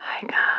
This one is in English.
Hi, guys.